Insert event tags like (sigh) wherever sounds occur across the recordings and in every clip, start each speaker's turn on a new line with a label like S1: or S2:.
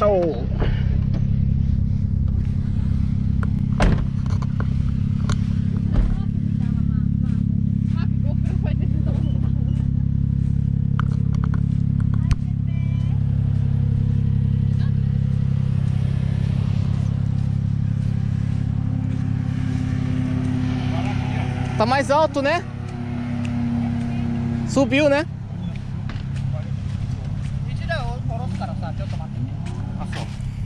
S1: tchau. Tá mais alto, né? Subiu, né?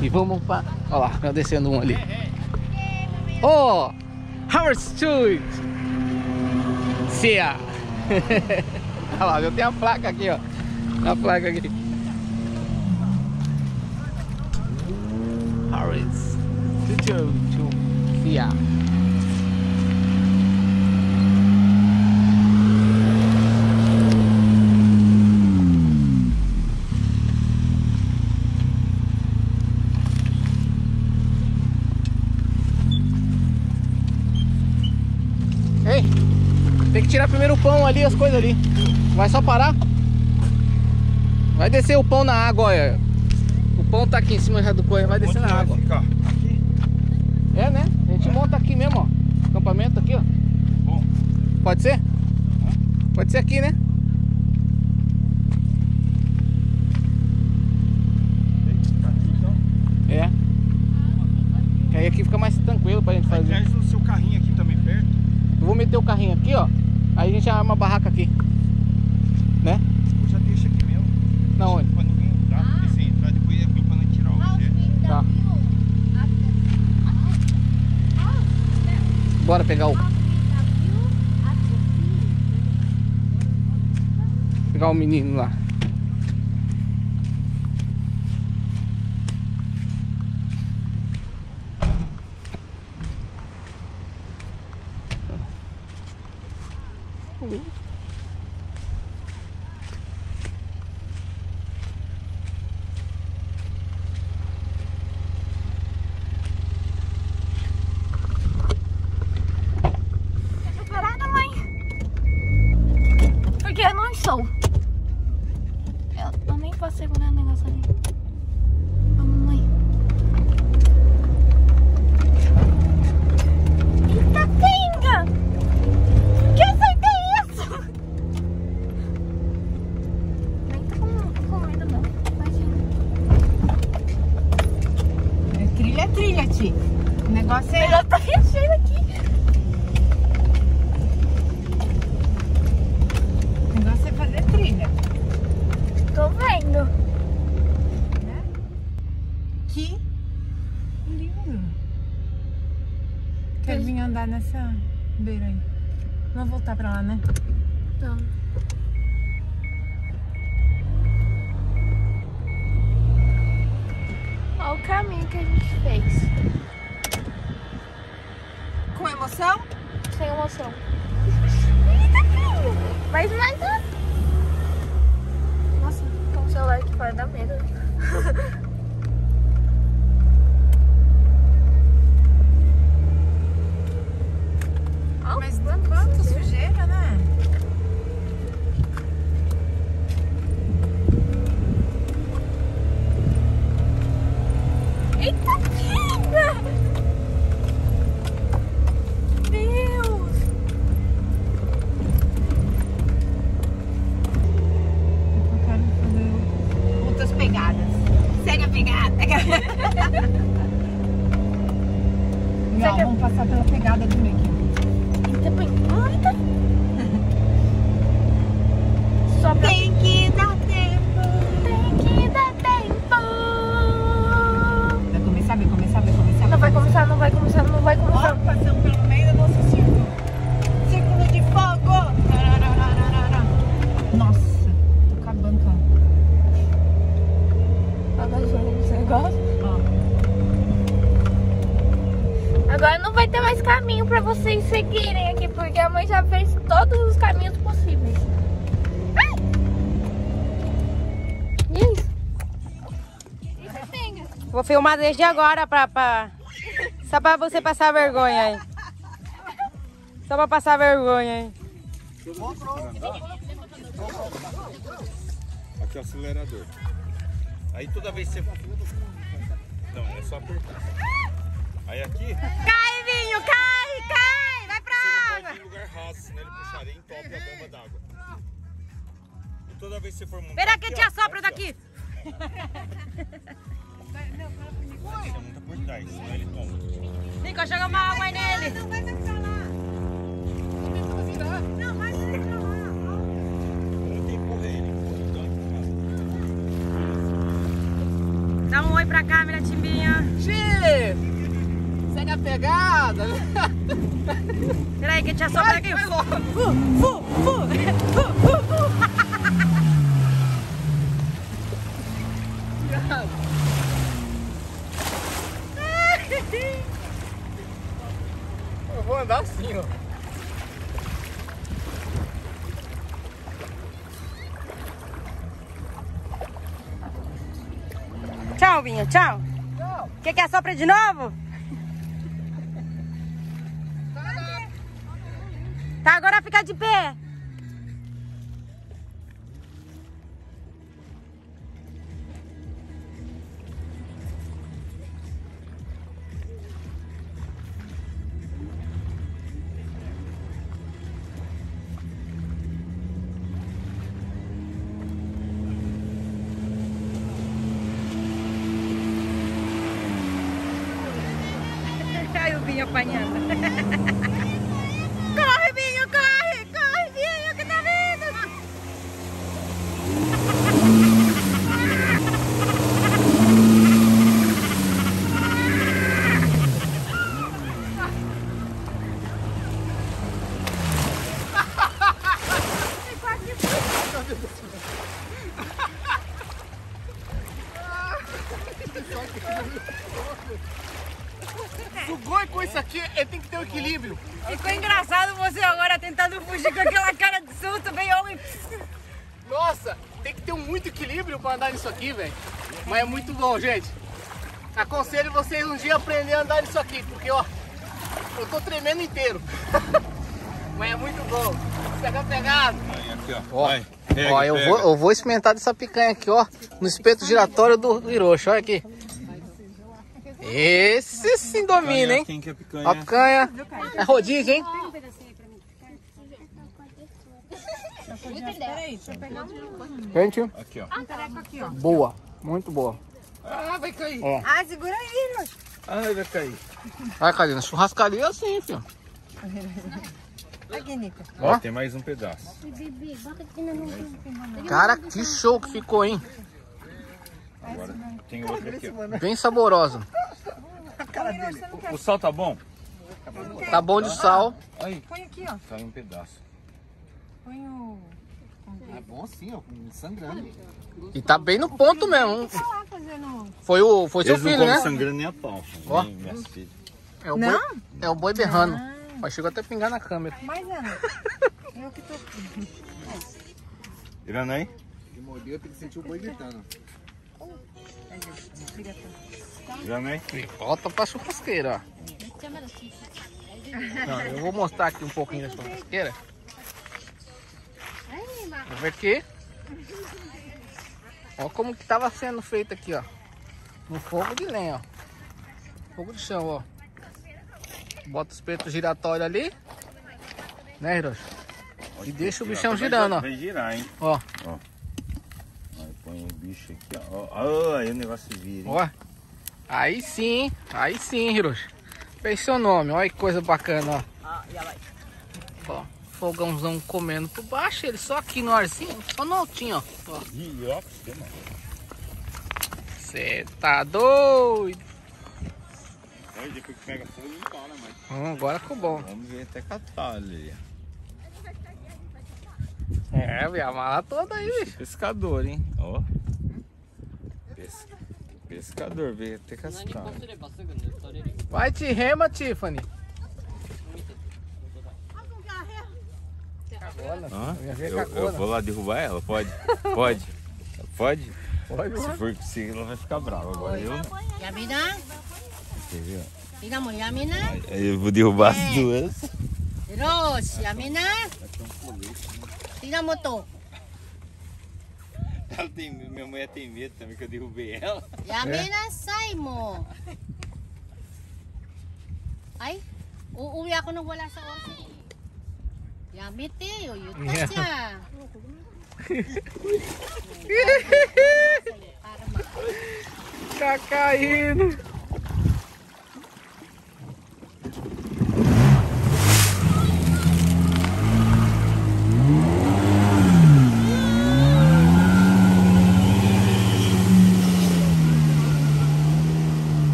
S1: e vamos pra. Olha lá, tá descendo um ali. Oh! Howard Street! Cia! (laughs) Olha lá, eu tenho a placa aqui, ó. A placa aqui. Studio to Cia. Ei, tem que tirar primeiro o pão ali, as coisas ali. Vai só parar? Vai descer o pão na água, olha. O pão tá aqui em cima já do coelho, vai descer na
S2: vai
S1: água.
S2: ficar? Aqui?
S1: É, né? A gente monta aqui mesmo, ó. Acampamento aqui, ó.
S2: Bom.
S1: Pode ser? Pode ser aqui, né?
S2: Tem que ficar aqui então.
S1: É. Que aí aqui fica mais tranquilo pra gente fazer.
S2: o seu carrinho.
S1: Eu vou meter o carrinho aqui, ó. Aí a gente arma a barraca aqui. Né?
S2: Ou já deixa aqui mesmo.
S1: Não,
S2: Deixa Pra ninguém entrar, porque se entrar depois é ruim pra não tirar o objeto.
S1: Tá. Bora pegar o, pegar o menino lá.
S3: Parada, mãe. Porque eu não sou. Eu, eu nem posso segurar o negócio ali. Vamos, mãe. Eita, pinga! Que acertei isso? Nem tô com, com medo, não. Imagina.
S4: É O negócio é.
S3: Ela tá aqui.
S4: O negócio é fazer trilha.
S3: Tô vendo.
S4: Que lindo. Quer vir andar nessa beira aí? Vamos voltar pra lá, né?
S3: Então. Olha o caminho que a gente fez.
S4: Com emoção?
S3: Sem emoção. Mas mais rápido. Nossa, tem um celular aqui fora da medo.
S4: Mas quanta sujeira, né?
S5: Filmar desde agora pra, pra... Só pra você passar vergonha aí. Só pra passar vergonha aí.
S2: Aqui é o acelerador. Aí toda vez que você. Não, é só apertar. Aí aqui,
S5: Cai, Vinho, cai, cai! Vai pra
S2: você ir em lugar raso, senão ele puxaria e entope a bomba d'água. E toda vez que você for montar.
S5: Espera que
S2: aqui,
S5: te
S2: ó,
S5: assopra
S2: aqui, ó, (laughs)
S5: daqui.
S2: Tira muita por trás, senão ele toma.
S5: Nico, joga uma água aí nele.
S4: Não vai mais pra lá. Não, vai mais pra lá.
S2: Não tem que correr ele.
S5: Dá um oi pra câmera, Timbinha.
S1: Xê! Segue a pegada.
S5: Espera aí que te assopra aqui.
S1: Eu vou andar assim, ó.
S5: Tchau, Vinho, tchau. Quer que assopre de novo? Tá, agora fica de pé. Ai, (laughs) o Vinho apanhando. corre, Vinho, corre! Corre, Vinho, que tá vindo!
S1: Sugoi com isso aqui, ele tem que ter um equilíbrio.
S5: Ficou engraçado você agora tentando fugir com aquela cara de susto, veio homem.
S1: Nossa, tem que ter muito equilíbrio pra andar nisso aqui, velho. Mas é muito bom, gente. Aconselho vocês um dia aprender a andar nisso aqui, porque ó, eu tô tremendo inteiro. (laughs) Mas é muito bom. Pega pegado.
S2: Aí, aqui, ó.
S1: Ó,
S2: Vai. Pega,
S1: ó, eu
S2: pega.
S1: vou, eu vou experimentar dessa picanha aqui, ó, no espeto giratório do, do Hiroshi. Olha aqui. Esse sim domina, hein?
S2: Quem que é picanha?
S1: A picanha. É rodízio, hein? Gente,
S2: Aqui, ó.
S1: boa. Muito boa.
S2: Ah, vai cair.
S1: Ó.
S5: Ah, segura aí.
S2: Ai, vai cair.
S1: Vai, Karina, churrascaria é assim, filho.
S5: Aqui, Nico.
S2: Ó, tem mais um pedaço.
S1: Cara, que show que ficou, hein?
S2: Agora tem outro aqui, ó.
S1: Bem saborosa.
S2: O sal tá bom?
S1: Tá bom de sal.
S2: Aí,
S5: Põe aqui, ó.
S2: saiu um pedaço.
S5: Põe o...
S6: É bom assim, ó, sangrando.
S1: E tá bem no ponto mesmo. Foi o foi seu
S2: Eles não
S1: filho, né?
S2: sangrando nem a pau.
S1: Ó. É o boi, é o boi berrando. Mas chegou até a pingar na câmera.
S5: Mais Ana. Eu que tô...
S2: Iranai?
S6: De mordeu, tem que sentir o boi gritando.
S2: Iranai?
S1: E volta pra churrasqueira, ó. Não, eu vou mostrar aqui um pouquinho da churrasqueira. Vou ver aqui. Ó como que tava sendo feito aqui, ó. No fogo de lenha, ó. Fogo de chão, ó. Bota o espeto giratório ali. Né, Hiroshi? E deixa o bichão girando, ó.
S2: Vai girar, hein?
S1: Ó,
S2: Aí põe o bicho aqui, ó. ó. Aí o negócio vira, hein?
S1: ó. Aí sim, aí sim, Hiroshi. Fez seu nome, olha que coisa bacana, ó. Ó, fogãozão comendo por baixo, ele só aqui no arzinho, só no altinho, ó. ó.
S2: Ih, ó, que mano.
S1: Cê tá doido.
S2: Aí depois que pega fogo, não mais.
S1: Hum, agora ficou bom.
S2: Vamos ver até catar ali.
S1: É, vi a mala toda aí, bicho.
S2: Pescador, hein? Ó. Pescador, veio até cascar.
S1: Vai te rema, Tiffany. Filha
S2: Eu, eu vou lá derrubar ela? Pode? Pode? Pode?
S1: Pode,
S2: Se for conseguir, ela vai ficar brava. Agora eu.
S4: Yamina,
S2: Entendeu?
S4: mo, Yamina.
S2: Eu vou derrubar as
S4: É.
S2: duas.
S4: Rose, Yamina. Tignan mo to.
S2: Ela tem, minha mulher tem medo também que eu derrubei ela.
S4: Yamina, sai mo. Ay, uuwi ako nang wala sa oras. eh. Yami, te. O, yun
S1: Yeah.
S4: siya. Para ma.
S1: Tá caindo.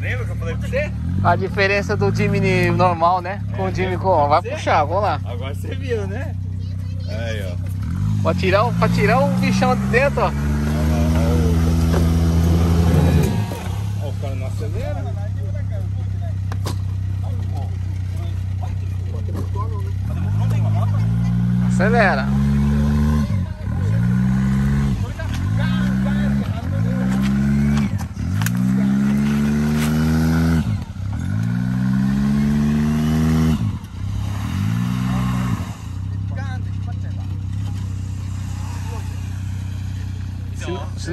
S2: Lembra que eu falei pra você?
S1: A diferença do Jimmy normal, né? Com o Jimmy com. Vai puxar, vamos lá.
S2: Agora você viu, né? Aí, ó.
S1: Pra tirar, pra tirar o bichão de dentro, ó.
S2: Olha o cara não acelera.
S1: Acelera.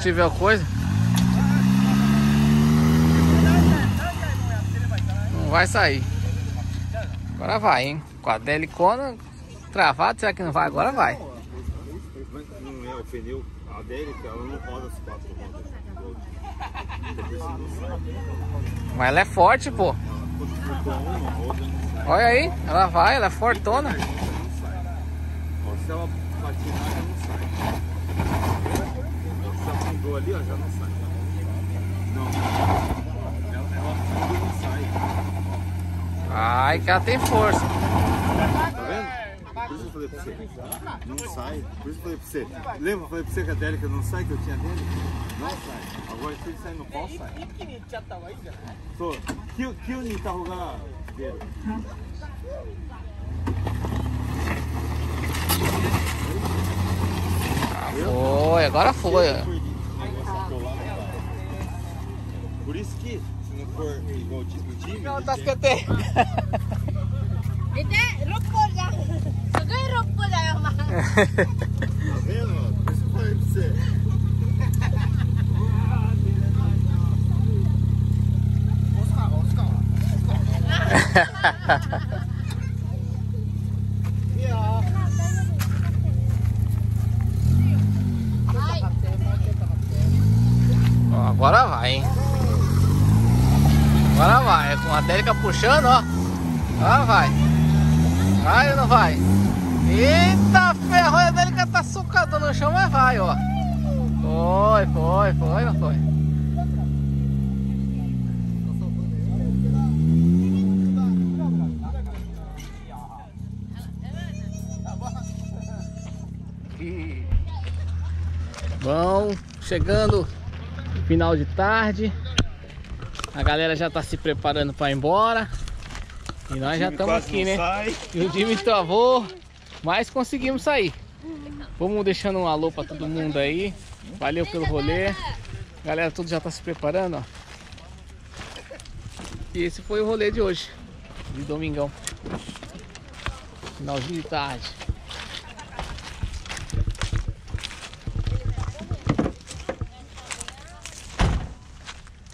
S1: Tiver coisa. Não vai sair. Agora vai, hein? Com a delicona travada, será que não vai? Agora vai.
S2: Não é o pneu, a que ela não roda as quatro rodas.
S1: Mas ela é forte, pô. Olha aí, ela vai, ela é fortona.
S2: Se ela patinar, ela não sai. Afundou ali, ó, já não sai. Não. Ela, ela afundou e não sai.
S1: Ai, que ela tem força.
S2: Tá vendo? Por isso eu falei pra você. Não sai. Por isso eu falei pra você. Lembra? Eu falei pra você que a Délica não sai, que eu tinha dele? Não sai. Agora se ele sair no pau, sai. Tô. Que, que o Nita jogar dele?
S1: Foi, agora foi.
S2: Por isso que, se não for igual o time, o time
S1: Não, tá
S2: ele
S1: esquentei.
S4: Hindi, rupol lang. Sagay, rupol lang. ma.
S2: Tá vendo? Por isso que eu falei pra você. (laughs)
S1: Ó, (laughs) (laughs) agora vai, hein? Agora vai. Com a Délica puxando, ó. Agora vai. Vai ou não vai? Eita ferro, a Délica tá socada no chão, mas vai, ó. Foi, foi, foi, não foi? Bom, chegando final de tarde. A galera já tá se preparando para ir embora. E nós já estamos aqui, né?
S2: sai.
S1: E o Jimmy travou, mas conseguimos sair. Vamos deixando um alô para todo mundo aí. Valeu pelo rolê. Galera tudo já tá se preparando, ó. E esse foi o rolê de hoje, de domingão. Finalzinho de tarde.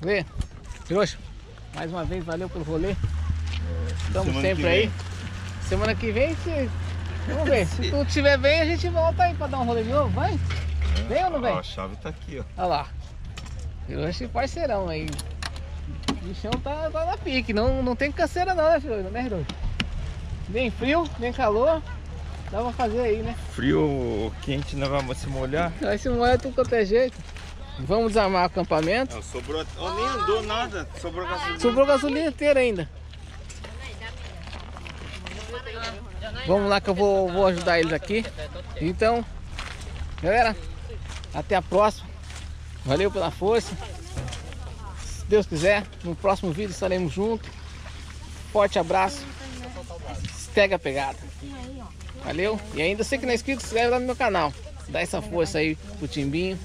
S1: Vê, Hiroshi, mais uma vez valeu pelo rolê. Estamos
S2: Semana
S1: sempre aí. Semana que vem, se... vamos ver. (laughs) Se tu estiver bem, a gente volta aí pra dar um rolê de novo, vai? Vem ou não vem?
S2: Ó, a chave tá aqui, ó.
S1: Olha lá. Hiroshi parceirão aí. O bichão tá, tá na pique, não, não tem canseira não, né, filho? Hiroshi? Nem frio, nem calor. Dá pra fazer aí, né?
S2: Frio ou quente, não vamos se molhar.
S1: Aí se molha tudo quanto é jeito. Vamos desarmar o acampamento.
S2: Não, sobrou. Ó, nem andou nada. Sobrou gasolina.
S1: Sobrou gasolina inteira ainda. Vamos lá que eu vou, vou ajudar eles aqui. Então, galera, até a próxima. Valeu pela força. Se Deus quiser, no próximo vídeo estaremos juntos. Forte abraço. Pega a pegada. Valeu? E ainda você que não é inscrito, se inscreve lá no meu canal. Dá essa força aí pro Timbinho.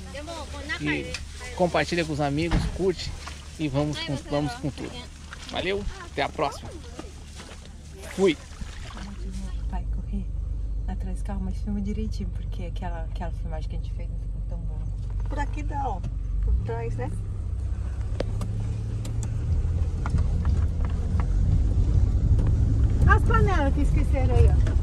S1: E compartilha com os amigos, curte e vamos com, vamos com tudo. Valeu? Até a próxima. Fui.
S4: Vai correr atrás do carro, mas filma direitinho, porque aquela, aquela filmagem que a gente fez não ficou tão boa. Por aqui dá, ó. Por trás, né? As panelas que esqueceram aí, ó.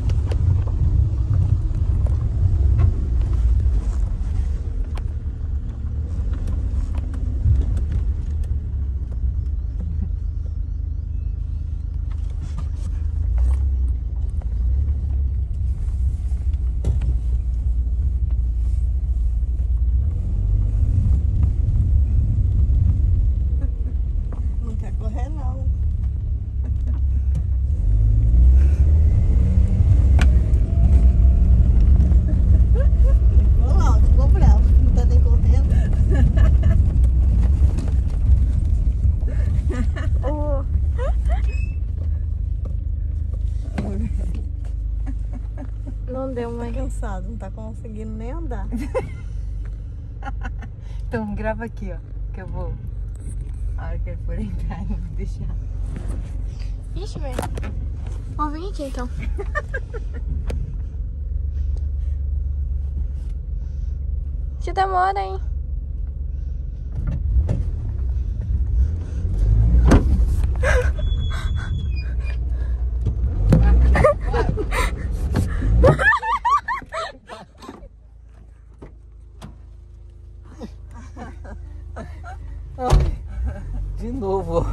S4: Não quer correr, não. Ficou lá, ficou bravo. Não tá nem correndo.
S3: Oh, não deu,
S4: Tá não tá conseguindo nem andar. (laughs) então grava aqui, ó. Que eu vou. A hora que ele for entrar, eu vou deixar.
S3: Ixi, velho. Vamos vir aqui então. (laughs) Que demora, hein?
S1: De (laughs) novo.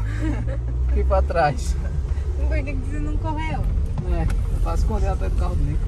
S1: Fiquei pra trás.
S4: Por que que você não correu?
S1: É, eu faço esconder atrás do carro dele.